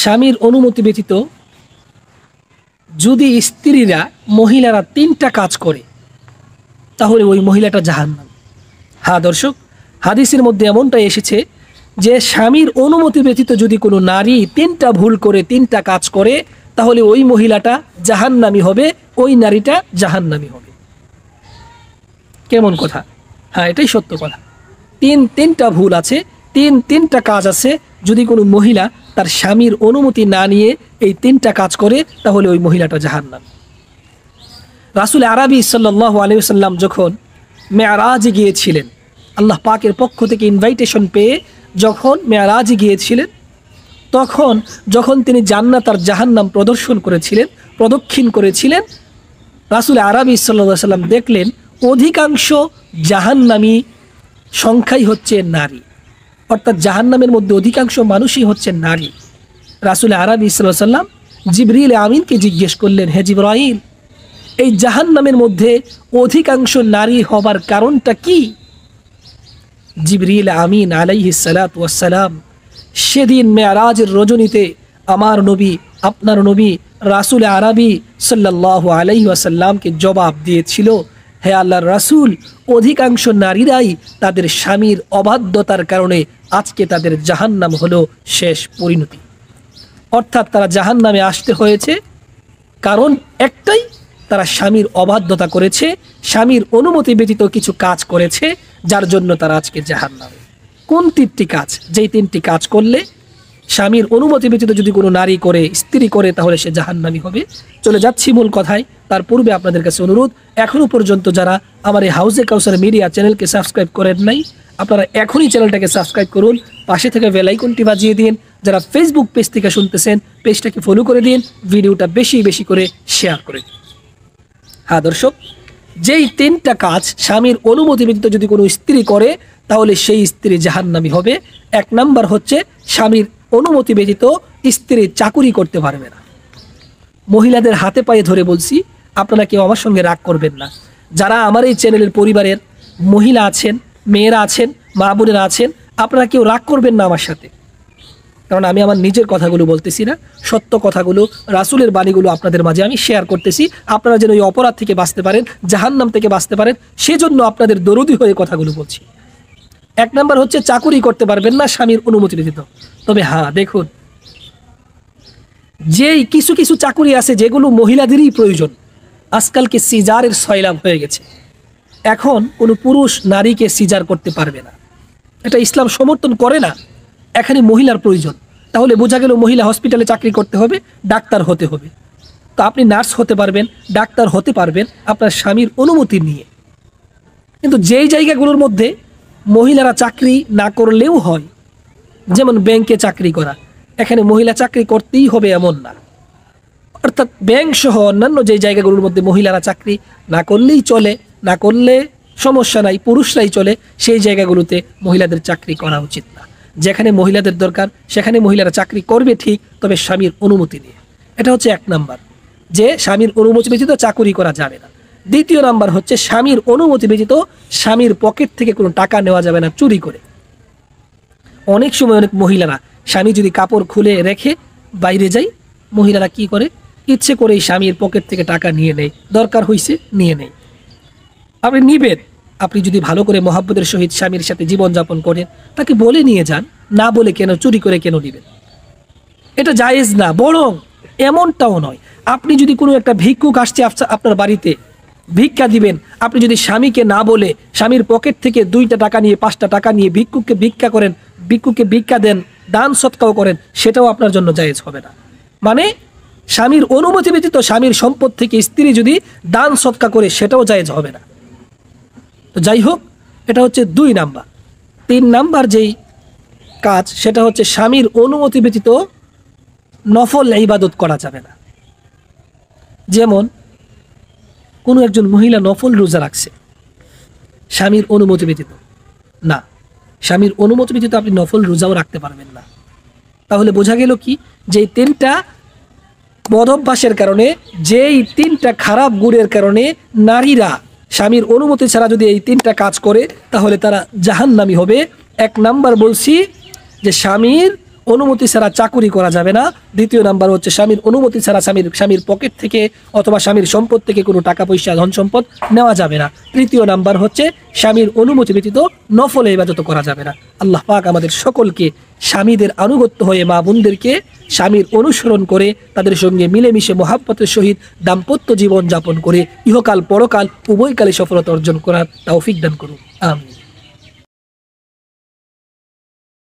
স্বামীর অনুমতি ব্যতীত যদি স্ত্রীরা মহিলারা তিনটা কাজ করে, তাহলে ওই মহিলাটা জাহান্নাম। হ্যাঁ দর্শক, হাদিসের মধ্যে এমনটাই এসেছে যে স্বামীর অনুমতি ব্যতীত যদি কোনো নারী তিনটা ভুল করে, তিনটা কাজ করে, তাহলে ওই মহিলাটা জাহান্নামি হবে, ওই নারীটা জাহান্নামি হবে। কেমন কথা? হ্যাঁ এটাই সত্য কথা। তিন, তিনটা ভুল আছে, তিন, তিনটা কাজ আছে, যদি কোনো মহিলা তার স্বামীর অনুমতি না নিয়ে এই তিনটা কাজ করে, তাহলে ওই মহিলাটা জাহান্নাম। রাসুল আরবি সাল্লাহ আলিয়াল্লাম যখন মেয়ারাজে গিয়েছিলেন, আল্লাহ পাকের পক্ষ থেকে ইনভাইটেশন পেয়ে যখন মেয়ারাজে গিয়েছিলেন, তখন যখন তিনি জান্নাত আর জাহান্নাম প্রদর্শন করেছিলেন, প্রদক্ষিণ করেছিলেন, রাসুল আরবি সাল্লা সাল্লাম দেখলেন, অধিকাংশ জাহান্নামী সংখ্যাই হচ্ছে নারী। অর্থাৎ জাহান্নামের মধ্যে অধিকাংশ মানুষই হচ্ছে নারী। রাসুল আরবি সাল্লাম জিবরিল আমিনকে জিজ্ঞেস করলেন, হে জিব্রাইল, এই জাহান্নামের মধ্যে অধিকাংশ নারী হবার কারণটা কি? জিবরিল আমিন আলাইহি সালাত সেদিন মেয়ারাজের রজনীতে আমার নবী, আপনার নবী রাসুল আরবি সাল্লাহ আলাইহি ওয়াসাল্লামকে জবাব দিয়েছিল হে আল্লাহর রাসুল, অধিকাংশ নারীরাই তাদের স্বামীর অবাধ্যতার কারণে আজকে তাদের জাহান্নাম হলো শেষ পরিণতি। অর্থাৎ তারা জাহান্নামে আসতে হয়েছে, কারণ একটাই, তারা স্বামীর অবাধ্যতা করেছে, স্বামীর অনুমতি ব্যতীত কিছু কাজ করেছে, যার জন্য তারা আজকে জাহান জাহান্নামে। কোন তিনটি কাজ? যেই তিনটি কাজ করলে স্বামীর অনুমতি ব্যতীত যদি কোনো নারী করে, স্ত্রী করে, তাহলে সে জাহান্নামি হবে। চলে যাচ্ছি মূল কথায়। তার পূর্বে আপনাদের কাছে অনুরোধ এখনও পর্যন্ত যারা আমার এই হাউসে কাউসার মিডিয়া চ্যানেলকে সাবস্ক্রাইব করেন নাই, আপনারা এখনই চ্যানেলটাকে সাবস্ক্রাইব করুন, পাশে থেকে বেলাইকনটি বাজিয়ে দিন, যারা ফেসবুক পেজ থেকে শুনতেছেন পেজটাকে ফলো করে দিন, ভিডিওটা বেশি বেশি করে শেয়ার করে দিন। হ্যাঁ দর্শক, যেই তিনটা কাজ স্বামীর অনুমতি ব্যতীত যদি কোনো স্ত্রী করে, তাহলে সেই স্ত্রী জাহান্নামি হবে। এক নাম্বার হচ্ছে স্বামীর অনুমতি ব্যতীত স্ত্রী চাকুরি করতে পারবে না। মহিলাদের হাতে পায়ে ধরে বলছি আপনারা কেউ আমার সঙ্গে রাগ করবেন না। যারা আমার এই চ্যানেলের পরিবারের মহিলা আছেন, মেয়েরা আছেন, মা বোনেরা আছেন, আপনারা কেউ রাগ করবেন না আমার সাথে। কারণ আমি আমার নিজের কথাগুলো বলতেছি না, সত্য কথাগুলো, রাসুলের বাণীগুলো আপনাদের মাঝে আমি শেয়ার করতেছি। আপনারা যেন ওই অপরাধ থেকে বাঁচতে পারেন, জাহান্নাম থেকে বাঁচতে পারেন, সেজন্য আপনাদের দরদি হয়ে কথাগুলো বলছি। এক নাম্বার হচ্ছে চাকুরি করতে পারবেন না স্বামীর অনুমতি দিত তবে হ্যাঁ দেখুন, যেই কিছু কিছু চাকুরি আছে, যেগুলো মহিলাদেরই প্রয়োজন আজকালকে সিজারের সয়লাম হয়ে গেছে। এখন কোনো পুরুষ নারীকে সিজার করতে পারবে না। এটা ইসলাম সমর্থন করে না, এখানে মহিলার প্রয়োজন। তাহলে বোঝা গেল মহিলা হসপিটালে চাকরি করতে হবে, ডাক্তার হতে হবে। তো আপনি নার্স হতে পারবেন, ডাক্তার হতে পারবেন আপনার স্বামীর অনুমতি নিয়ে। কিন্তু যেই জায়গাগুলোর মধ্যে মহিলারা চাকরি না করলেও হয়, যেমন ব্যাংকে চাকরি করা, এখানে মহিলা চাকরি করতেই হবে এমন না। অর্থাৎ ব্যাংক সহ অন্যান্য যে জায়গাগুলোর মধ্যে মহিলারা চাকরি না করলেই চলে, না করলে সমস্যা নাই, পুরুষরাই চলে, সেই জায়গাগুলোতে মহিলাদের চাকরি করা উচিত না। যেখানে মহিলাদের দরকার, সেখানে মহিলারা চাকরি করবে ঠিক, তবে স্বামীর অনুমতি নিয়ে। এটা হচ্ছে এক নাম্বার। যে স্বামীর অনুমতি ব্যতীত চাকরি করা যাবে না। দ্বিতীয় নাম্বার হচ্ছে স্বামীর অনুমতি ব্যতীত স্বামীর পকেট থেকে কোনো টাকা নেওয়া যাবে না চুরি করে। অনেক সময় অনেক মহিলারা স্বামী যদি কাপড় খুলে রেখে বাইরে যায়, মহিলারা কি করে? ইচ্ছে করেই স্বামীর পকেট থেকে টাকা নিয়ে নেয় দরকার হইছে নিয়ে নেয় আপনি নিবেন, আপনি যদি ভালো করে মহাব্বতের সহিত স্বামীর সাথে জীবনযাপন করেন, তাকে বলে নিয়ে যান, না বলে কেন, চুরি করে কেন নেবেন? এটা জায়েজ না, বরং এমনটাও নয়, আপনি যদি কোনো একটা ভিক্ষুক আসছে আপনার বাড়িতে, ভিক্ষা দিবেন, আপনি যদি স্বামীকে না বলে স্বামীর পকেট থেকে দুইটা টাকা নিয়ে, পাঁচটা টাকা নিয়ে ভিক্ষুককে ভিক্ষা করেন, ভিক্ষুককে ভিক্ষা দেন, দান সৎকাও করেন, সেটাও আপনার জন্য জায়েজ হবে না। মানে স্বামীর অনুমতি ব্যতীত স্বামীর সম্পদ থেকে স্ত্রী যদি দান সৎকা করে, সেটাও জায়েজ হবে না। তো যাই হোক, এটা হচ্ছে দুই নাম্বার। তিন নাম্বার যেই কাজ, সেটা হচ্ছে স্বামীর অনুমতি ব্যতীত নফল ইবাদত করা যাবে না। যেমন, কোনো একজন মহিলা নফল রোজা রাখছে, স্বামীর অনুমতি ব্যতীত। না, স্বামীর অনুমতি ব্যতীত আপনি নফল রোজাও রাখতে পারবেন না। তাহলে বোঝা গেল কি? যে তিনটা বদভ্যাসের কারণে, যেই তিনটা খারাপ গুণের কারণে নারীরা স্বামীর অনুমতি ছাড়া যদি এই তিনটা কাজ করে, তাহলে তারা জাহান্নামী হবে। এক নাম্বার বলছি যে স্বামীর অনুমতি ছাড়া চাকুরি করা যাবে না। দ্বিতীয় নাম্বার হচ্ছে স্বামীর অনুমতি ছাড়া স্বামীর স্বামীর পকেট থেকে অথবা স্বামীর সম্পদ থেকে কোনো টাকা, পয়সা, ধন সম্পদ নেওয়া যাবে না। তৃতীয় নাম্বার হচ্ছে স্বামীর অনুমতি ব্যতীত নফলে ইবাদত করা যাবে না। আল্লাহ পাক আমাদের সকলকে স্বামীদের আনুগত্য হয়ে মা বোনদেরকে স্বামীর অনুসরণ করে তাদের সঙ্গে মিলেমিশে মহাব্বতের সহিত দাম্পত্য জীবন যাপন করে ইহকাল পরকাল উভয়কালে সফলতা অর্জন করার তৌফিক দান করুন। আমিন।